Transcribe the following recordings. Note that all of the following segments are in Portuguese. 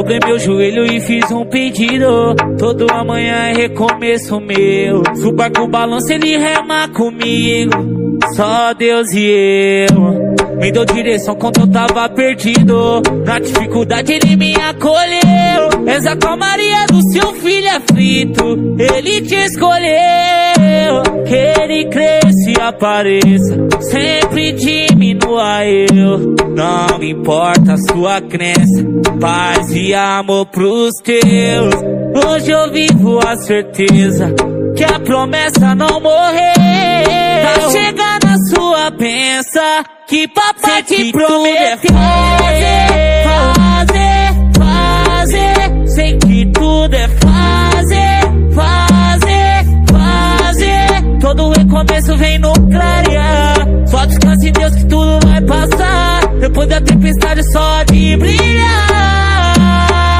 Dobrei meu joelho e fiz um pedido. Todo amanhã é recomeço meu. Se o barco balança, ele rema comigo. Só Deus e eu. Me deu direção quando eu tava perdido. Na dificuldade ele me acolheu. És a calmaria do seu filho aflito. Ele te escolheu. Que ele cresça e apareça. Sempre diminua eu. Não importa a sua crença. Paz e amor pros teus. Hoje eu vivo a certeza que a promessa não morreu. Tá chegando a sua pensa que papai te prometeu. Fazer, Tempestade só de brilhar.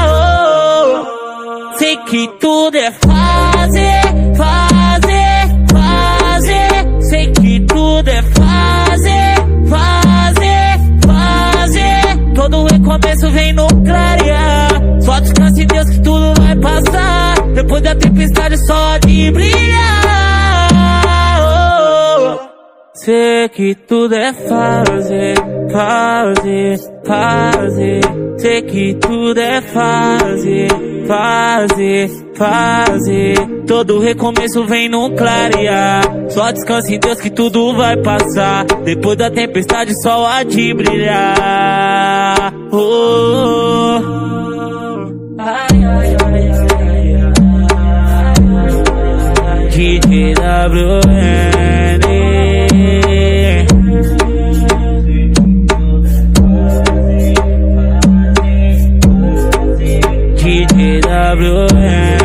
Oh, sei que tudo é fazer, fazer, fazer. Sei que tudo é fazer, fazer, fazer. Todo recomeço vem no clarear. Só descanse Deus que tudo vai passar. Depois da tempestade só de brilhar. Sei que tudo é fazer, fazer, fazer. Sei que tudo é fazer, fazer, fazer. Todo recomeço vem no clarear. Só descanse em Deus que tudo vai passar. Depois da tempestade, sol há de brilhar. Oh, oh, oh. Ai, ai, ai, ai, ai, ai. DJ WN. blue eh. hand.